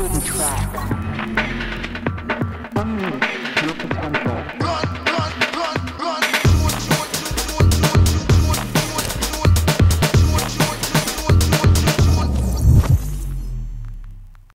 hidden track. Unleash your potential.